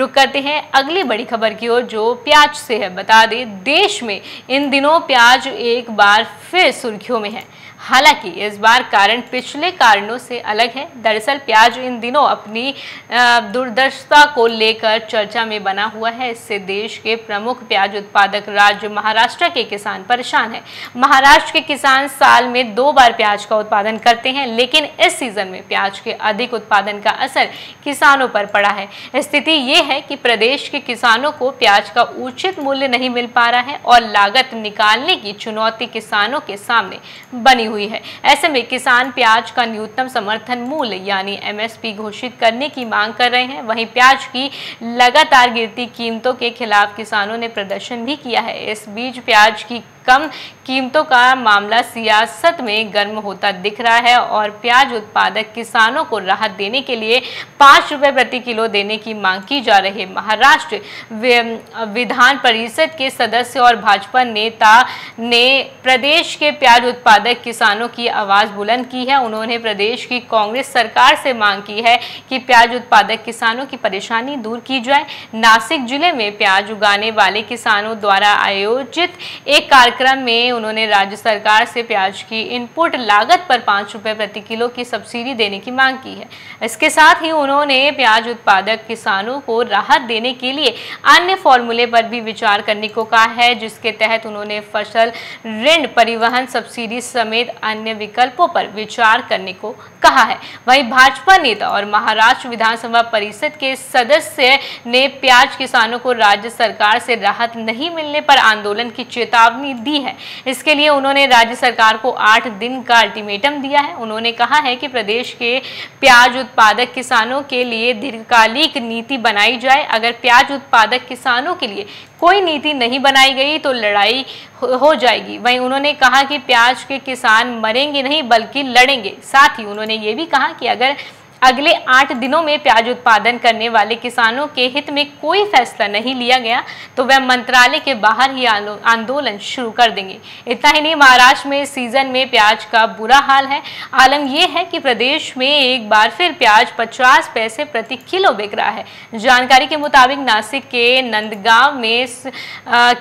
रुक करते हैं अगली बड़ी खबर की ओर जो प्याज से है। बता दें, देश में इन दिनों प्याज एक बार फिर सुर्खियों में है। हालाँकि इस बार कारण पिछले कारणों से अलग है। दरअसल प्याज इन दिनों अपनी दुर्दशा को लेकर चर्चा में बना हुआ है। इससे देश के प्रमुख प्याज उत्पादक राज्य महाराष्ट्र के किसान परेशान है। महाराष्ट्र के किसान साल में दो बार प्याज का उत्पादन करते हैं, लेकिन इस सीज़न में प्याज के अधिक उत्पादन का असर किसानों पर पड़ा है। स्थिति ये है कि प्रदेश के किसानों को प्याज का उचित मूल्य नहीं मिल पा रहा है और लागत निकालने की चुनौती किसानों के सामने बनी हुई है। ऐसे में किसान प्याज का न्यूनतम समर्थन मूल्य, यानी एमएसपी घोषित करने की मांग कर रहे हैं। वहीं प्याज की लगातार गिरती कीमतों के खिलाफ किसानों ने प्रदर्शन भी किया है। इस बीच प्याज की कम कीमतों का मामला सियासत में गर्म होता दिख रहा है और प्याज उत्पादक किसानों को राहत देने के लिए पाँच रुपये प्रति किलो देने की मांग की जा रही है। महाराष्ट्र विधान परिषद के सदस्य और भाजपा नेता ने प्रदेश के प्याज उत्पादक किसानों की आवाज़ बुलंद की है। उन्होंने प्रदेश की कांग्रेस सरकार से मांग की है कि प्याज उत्पादक किसानों की परेशानी दूर की जाए। नासिक ज़िले में प्याज उगाने वाले किसानों द्वारा आयोजित एक कार्यक्रम में उन्होंने राज्य सरकार से प्याज की इनपुट लागत पर पाँच रुपये प्रति किलो की सब्सिडी देने की मांग की है। इसके साथ ही उन्होंने प्याज उत्पादक किसानों को राहत देने के लिए अन्य फॉर्मूले पर भी विचार करने को कहा है, जिसके तहत उन्होंने फ़सल ऋण परिवहन सब्सिडी समेत अन्य विकल्पों पर विचार करने को कहा है। वहीं भाजपा नेता और महाराष्ट्र विधानसभा परिषद के सदस्य ने प्याज किसानों को राज्य सरकार से राहत नहीं मिलने पर आंदोलन की चेतावनी दी है। इसके लिए उन्होंने राज्य सरकार को आठ दिन का अल्टीमेटम दिया है। उन्होंने कहा है कि प्रदेश के प्याज उत्पादक किसानों के लिए दीर्घकालिक नीति बनाई जाए। अगर प्याज उत्पादक किसानों के लिए कोई नीति नहीं बनाई गई तो लड़ाई हो जाएगी। वहीं उन्होंने कहा कि प्याज के किसान मरेंगे नहीं, बल्कि लड़ेंगे। साथ ही उन्होंने ये भी कहा कि अगर अगले आठ दिनों में प्याज उत्पादन करने वाले किसानों के हित में कोई फैसला नहीं लिया गया तो वह मंत्रालय के बाहर ही आंदोलन शुरू कर देंगे। इतना ही नहीं, महाराष्ट्र में सीज़न में प्याज का बुरा हाल है। आलम यह है कि प्रदेश में एक बार फिर प्याज 50 पैसे प्रति किलो बिक रहा है। जानकारी के मुताबिक नासिक के नंदगांव में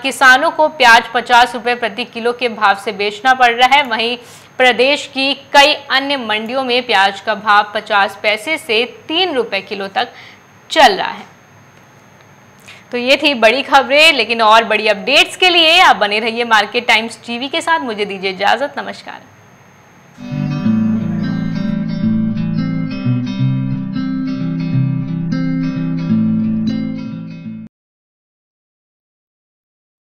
किसानों को प्याज पचास रुपये प्रति किलो के भाव से बेचना पड़ रहा है। वहीं प्रदेश की कई अन्य मंडियों में प्याज का भाव 50 पैसे से तीन रुपए किलो तक चल रहा है। तो ये थी बड़ी खबरें, लेकिन और बड़ी अपडेट्स के लिए आप बने रहिए मार्केट टाइम्स टीवी के साथ। मुझे दीजिए इजाज़त। नमस्कार।